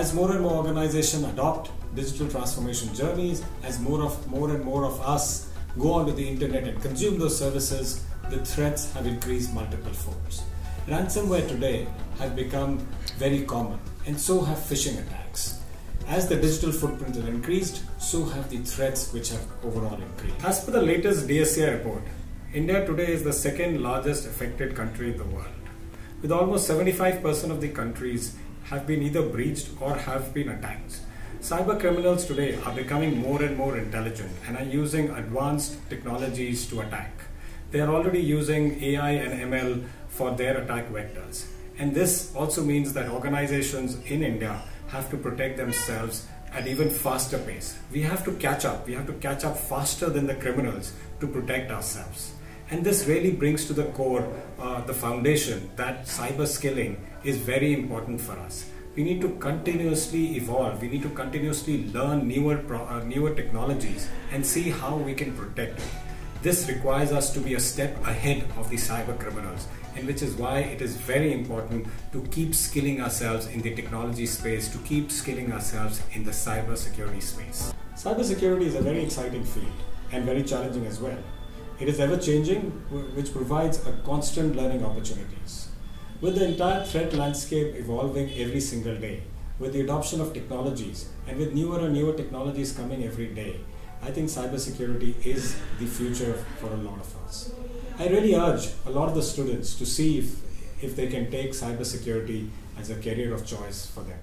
As more and more organizations adopt digital transformation journeys, as more of more and more of us go onto the internet and consume those services, the threats have increased multiple folds. Ransomware today has become very common, and so have phishing attacks. As the digital footprint has increased, so have the threats which have overall increased. As per the latest DSCI report, India today is the second largest affected country in the world. With almost 75% of the countries have been either breached or have been attacked. Cyber criminals today are becoming more and more intelligent and are using advanced technologies to attack. They are already using AI and ML for their attack vectors. And this also means that organizations in India have to protect themselves at even faster pace. We have to catch up. We have to catch up faster than the criminals to protect ourselves. And this really brings to the core uh, the foundation that cyber skilling is very important for us. We need to continuously evolve. We need to continuously learn newer, uh, newer technologies and see how we can protect it. This requires us to be a step ahead of the cyber criminals, and which is why it is very important to keep skilling ourselves in the technology space, to keep skilling ourselves in the cyber security space. Cyber security is a very exciting field and very challenging as well. It is ever changing, which provides a constant learning opportunities. With the entire threat landscape evolving every single day, with the adoption of technologies, and with newer and newer technologies coming every day, I think cybersecurity is the future for a lot of us. I really urge a lot of the students to see if, if they can take cybersecurity as a career of choice for them.